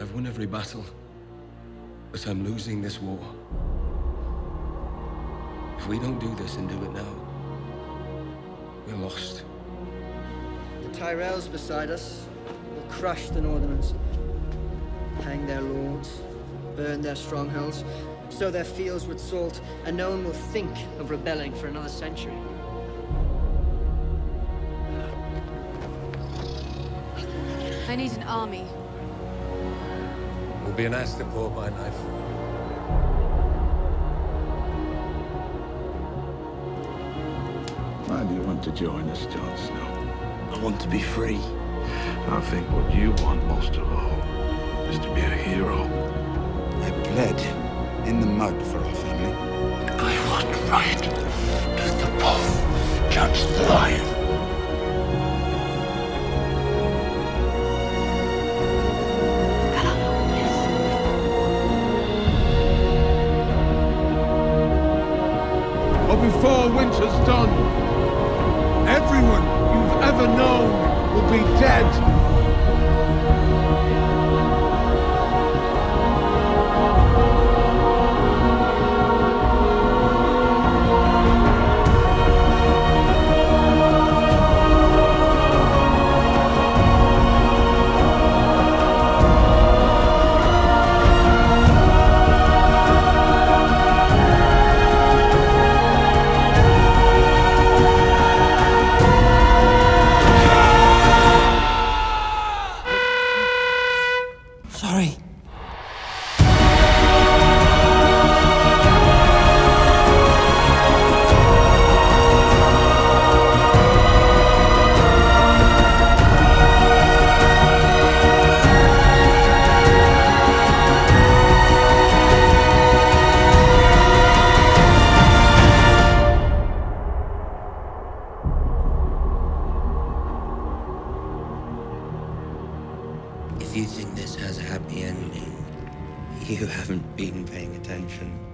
I've won every battle, but I'm losing this war. If we don't do this and do it now, we're lost. The Tyrells beside us will crush the Northerners, hang their lords, burn their strongholds, sow their fields with salt, and no one will think of rebelling for another century. I need an army. Will be an Astapor by nightfall. Why do you want to join us, Jon Snow? I want to be free. I think what you want most of all is to be a hero. I bled in the mud for our family. I want right to the path, Judge the Lion. Before winter's done, everyone you've ever known will be dead. Sorry. If you think this has a happy ending, you haven't been paying attention.